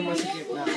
嗯。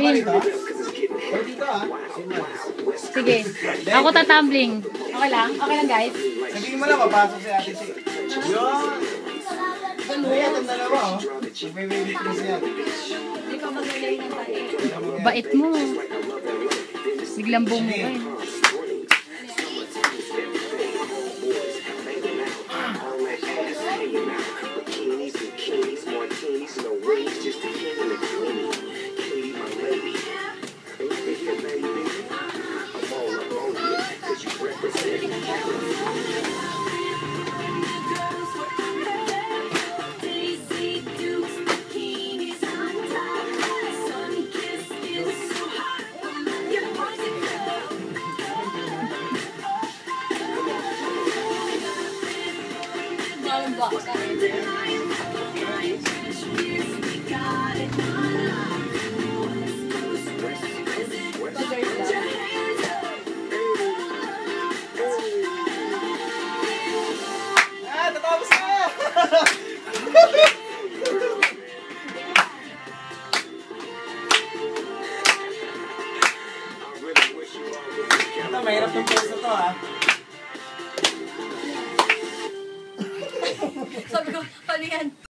Sabihin ko. O. Sige. Ako tatumbling. Okay lang? Okay lang, guys? Sabihin mo lang, papasok si ate si... Yun! Kuya, itong dalawa oh. May baby please yan. Bait mo. Biglang bumuka eh. nagagawa ka. Ito, mahirap yung pose to ah. ano yan?